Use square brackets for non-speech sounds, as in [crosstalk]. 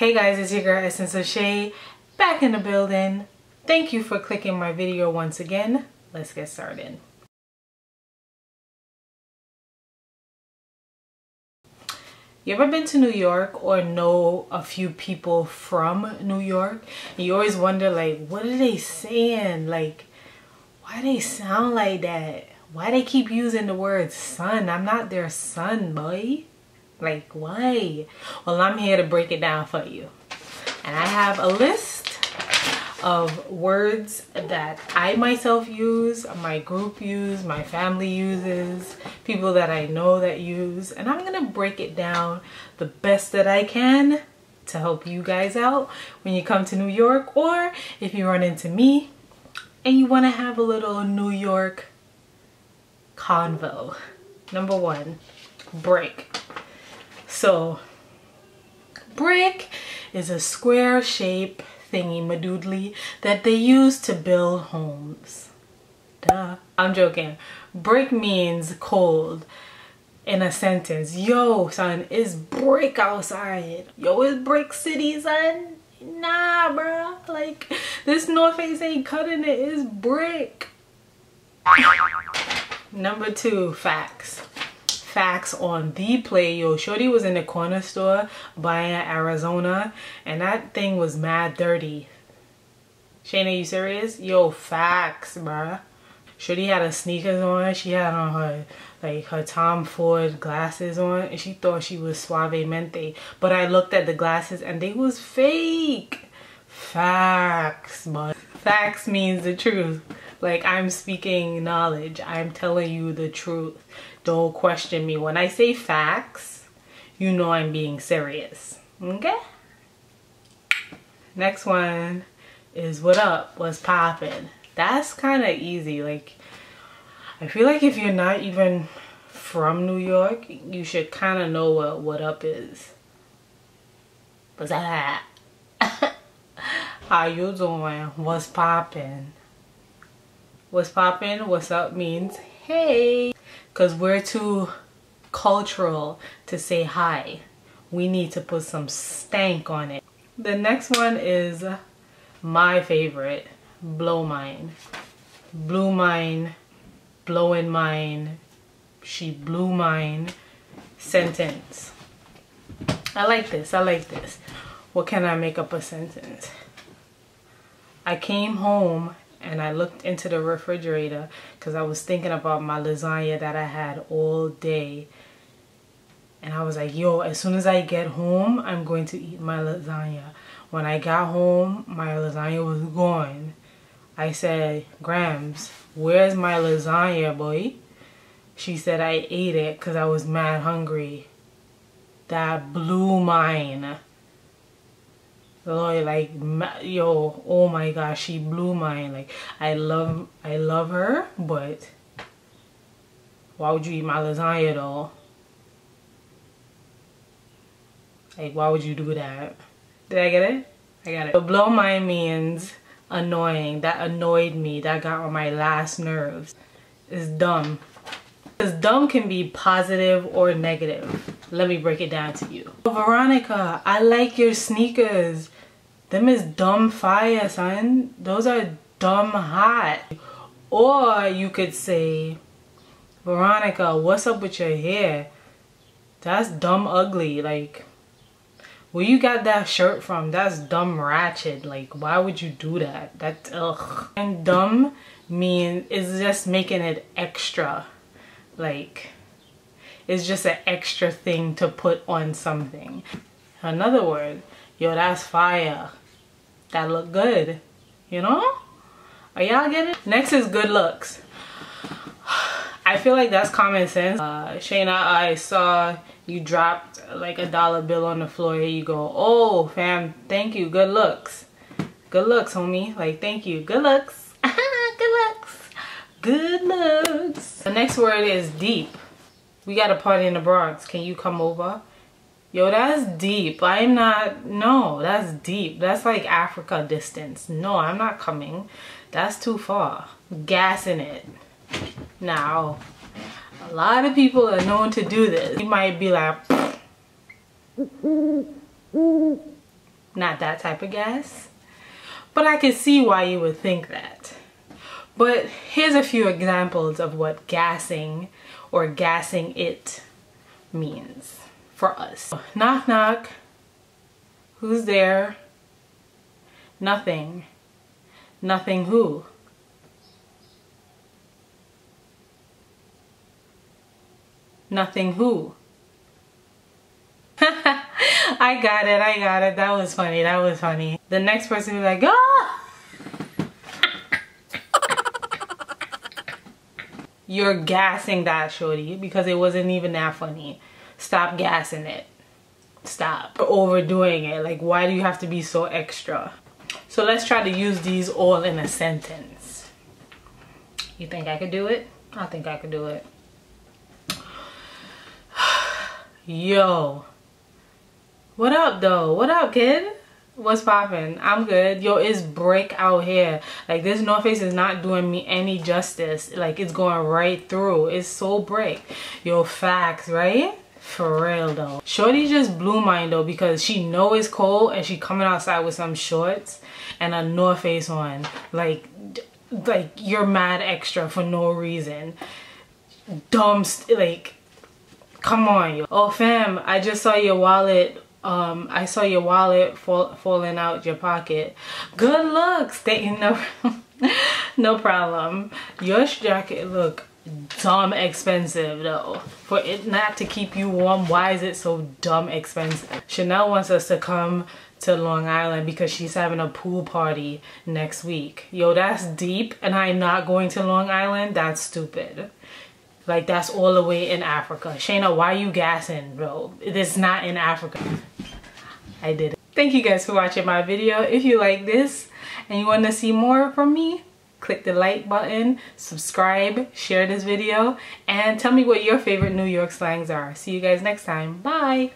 Hey guys, it's your girl Essence of Shay back in the building. Thank you for clicking my video once again. Let's get started. You ever been to New York or know a few people from New York? You always wonder like, what are they saying? Like, why they sound like that? Why they keep using the word son? I'm not their son, boy. Like, why? Well, I'm here to brick it down for you. And I have a list of words that I myself use, my group use, my family uses, people that I know that use, and I'm gonna break it down the best that I can to help you guys out when you come to New York or if you run into me and you wanna have a little New York convo. Number one, break. So brick is a square shape thingy madoodly that they use to build homes. Duh. I'm joking. Brick means cold in a sentence. Yo, son, it's brick outside. Yo, it's brick city, son. Nah, bruh. Like, this North Face ain't cutting it. It's brick. Number two, facts facts on the play. Yo, Shorty was in the corner store buying Arizona and that thing was mad dirty. Shayna, you serious? Yo, facts, bruh. Shorty had her sneakers on. She had on her like her Tom Ford glasses on and she thought she was suavemente. But I looked at the glasses and they was fake. Facts, but facts means the truth. Like I'm speaking knowledge. I'm telling you the truth. Don't question me. When I say facts, you know I'm being serious. Okay? Next one is what up? What's poppin'? That's kind of easy. Like, I feel like if you're not even from New York, you should kind of know what what up is. What's that? [laughs] How you doing? What's poppin'? What's poppin'? What's up means hey because we're too cultural to say hi. We need to put some stank on it. The next one is my favorite, blow mine. Blew mine, blowing mine, she blew mine sentence. I like this, I like this. What can I make up a sentence? I came home and I looked into the refrigerator because I was thinking about my lasagna that I had all day. And I was like, yo, as soon as I get home, I'm going to eat my lasagna. When I got home, my lasagna was gone. I said, Grams, where's my lasagna, boy? She said I ate it because I was mad hungry. That blew mine. Lord, like yo, oh my gosh, she blew mine. Like I love, I love her, but why would you eat my lasagna though? Like why would you do that? Did I get it? I got it. But blow mine means annoying. That annoyed me. That got on my last nerves. It's dumb. Because dumb can be positive or negative. Let me break it down to you. Veronica, I like your sneakers. Them is dumb fire, son. Those are dumb hot. Or you could say, Veronica, what's up with your hair? That's dumb ugly. Like, where you got that shirt from? That's dumb ratchet. Like, why would you do that? That's ugh. And dumb mean is just making it extra like it's just an extra thing to put on something another word yo that's fire that look good you know are y'all getting it? next is good looks I feel like that's common sense. Uh, Shayna, I saw you dropped like a dollar bill on the floor. Here you go. Oh, fam, thank you. Good looks. Good looks, homie. Like, thank you. Good looks. [laughs] good looks. Good looks. The next word is deep. We got a party in the Bronx. Can you come over? Yo, that's deep. I'm not, no, that's deep. That's like Africa distance. No, I'm not coming. That's too far. Gassing it. Now, a lot of people are known to do this. You might be like, Not that type of gas. But I can see why you would think that. But here's a few examples of what gassing or gassing it means for us. Knock knock. Who's there? Nothing. Nothing who? Nothing who? [laughs] I got it, I got it. That was funny, that was funny. The next person be like, ah! You're gassing that, shorty, because it wasn't even that funny. Stop gassing it. Stop. overdoing it. Like, why do you have to be so extra? So let's try to use these all in a sentence. You think I could do it? I think I could do it. [sighs] Yo. What up, though? What up, kid? What's poppin'? I'm good. Yo, it's brick out here. Like this North Face is not doing me any justice. Like it's going right through. It's so brick. Yo, facts, right? For real though. Shorty just blew mine though because she know it's cold and she coming outside with some shorts and a North Face on. Like, like you're mad extra for no reason. Dumb, like, come on. Yo. Oh fam, I just saw your wallet um i saw your wallet fall, falling out your pocket. Good looks that you know no problem. Your jacket look dumb expensive though. For it not to keep you warm why is it so dumb expensive? Chanel wants us to come to long island because she's having a pool party next week. Yo that's deep and i'm not going to long island? That's stupid. Like that's all the way in Africa. Shayna, why are you gassing, bro? It is not in Africa. I did it. Thank you guys for watching my video. If you like this and you want to see more from me, click the like button, subscribe, share this video, and tell me what your favorite New York slangs are. See you guys next time. Bye!